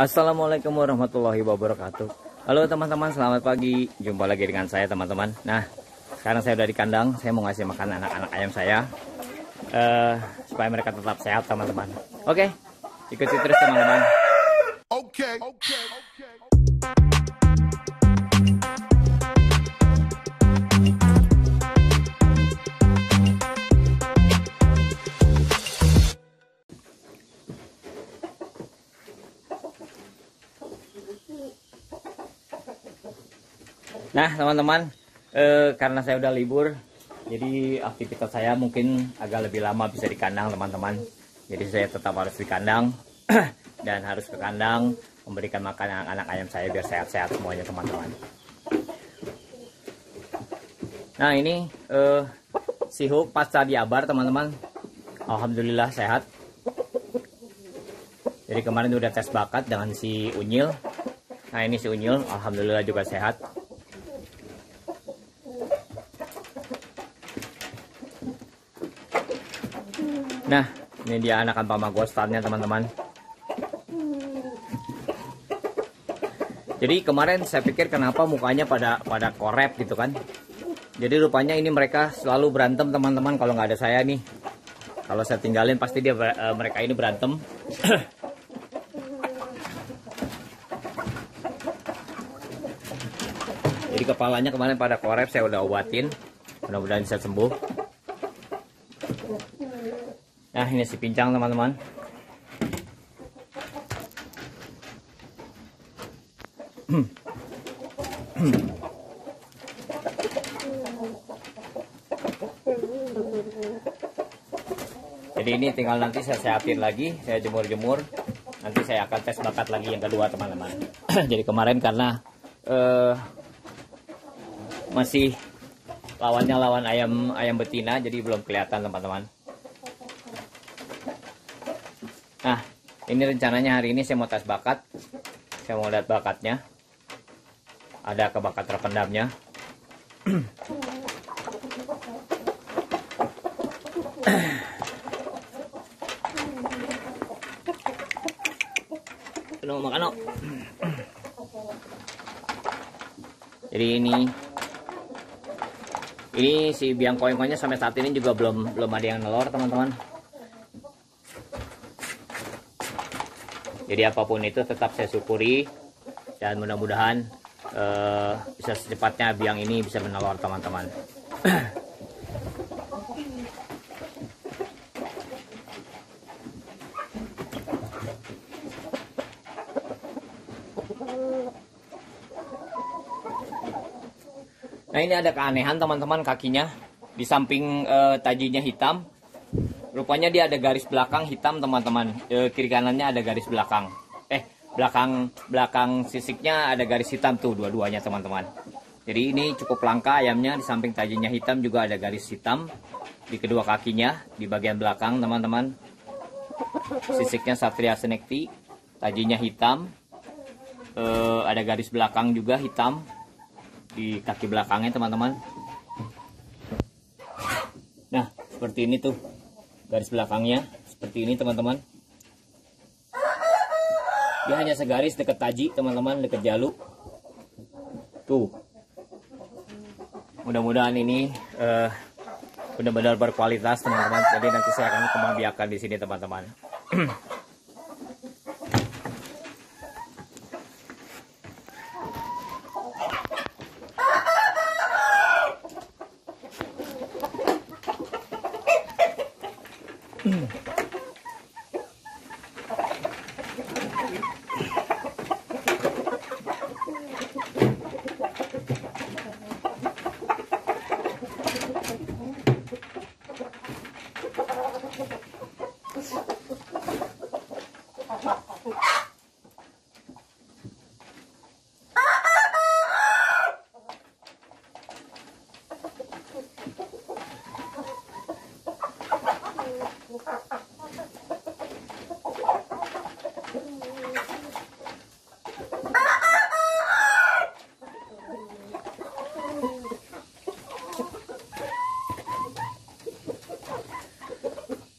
Assalamualaikum warahmatullahi wabarakatuh. Halo teman-teman. Selamat pagi. Jumpa lagi dengan saya teman-teman. Nah sekarang saya udah di kandang. Saya mau ngasih makan anak-anak ayam saya uh, Supaya mereka tetap sehat teman-teman. Oke ikuti terus teman-teman Nah teman-teman eh, karena saya udah libur jadi aktivitas saya mungkin agak lebih lama bisa di kandang teman-teman. Jadi saya tetap harus di kandang dan harus ke kandang memberikan makan anak-anak ayam saya biar sehat-sehat semuanya teman-teman. Nah ini eh, si Hook pasca diabar teman-teman. Alhamdulillah sehat. Jadi kemarin udah tes bakat dengan si Unyil. Nah ini si Unyil Alhamdulillah juga sehat Nah, ini dia anakan pamagostannya teman-teman. Jadi kemarin saya pikir kenapa mukanya pada pada korep gitu kan. Jadi rupanya ini mereka selalu berantem teman-teman kalau nggak ada saya nih. Kalau saya tinggalin pasti dia uh, mereka ini berantem. Jadi kepalanya kemarin pada korep saya udah obatin. Mudah-mudahan bisa sembuh. Nah ini si pincang teman-teman. Jadi ini tinggal nanti saya sehatin lagi, saya jemur-jemur. Nanti saya akan tes bakat lagi yang kedua teman-teman. Jadi kemarin karena uh, masih lawannya lawan ayam ayam betina, jadi belum kelihatan teman-teman. Nah, ini rencananya hari ini saya mau tes bakat. Saya mau lihat bakatnya. Ada kebakat terpendamnya. Penuh makan Jadi ini ini si biang koin-koinnya sampai saat ini juga belum belum ada yang nelor teman-teman. Jadi apa pun itu tetap saya syukuri dan mudah-mudahan uh, bisa secepatnya biang ini bisa menelur teman-teman. Nah ini ada keanehan teman-teman kakinya. Di samping uh, tajinya hitam Rupanya dia ada garis belakang hitam teman-teman. E, kiri kanannya ada garis belakang. Eh, belakang belakang sisiknya ada garis hitam tuh dua-duanya teman-teman. Jadi ini cukup langka ayamnya di samping tajinya hitam juga ada garis hitam di kedua kakinya di bagian belakang teman-teman. Sisiknya Satria Senekti, tajinya hitam. E, ada garis belakang juga hitam di kaki belakangnya teman-teman. Nah, seperti ini tuh garis belakangnya seperti ini teman-teman. Dia hanya segaris dekat taji teman-teman dekat jaluk tuh. Mudah-mudahan ini uh, benar-benar berkualitas teman-teman. Jadi nanti saya akan kembang biakan di sini teman-teman 嗯。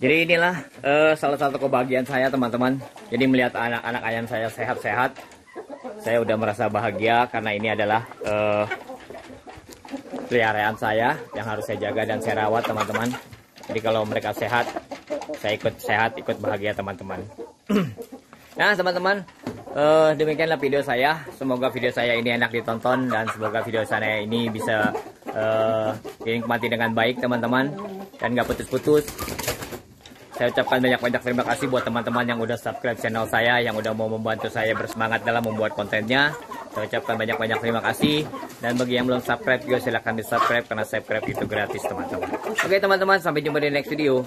Jadi inilah uh, salah satu kebahagiaan saya teman-teman. Jadi melihat anak-anak ayam saya sehat-sehat, saya udah merasa bahagia karena ini adalah uh, peliharaan saya yang harus saya jaga dan saya rawat teman-teman. Jadi kalau mereka sehat, saya ikut sehat, ikut bahagia teman-teman. nah teman-teman, uh, demikianlah video saya. Semoga video saya ini enak ditonton dan semoga video saya ini bisa uh, dinikmati dengan baik teman-teman dan gak putus-putus. Saya ucapkan banyak-banyak terima kasih buat teman-teman yang udah subscribe channel saya, yang udah mau membantu saya bersemangat dalam membuat kontennya. Saya ucapkan banyak-banyak terima kasih. Dan bagi yang belum subscribe juga silahkan di subscribe karena subscribe itu gratis teman-teman. Oke teman-teman, sampai jumpa di next video.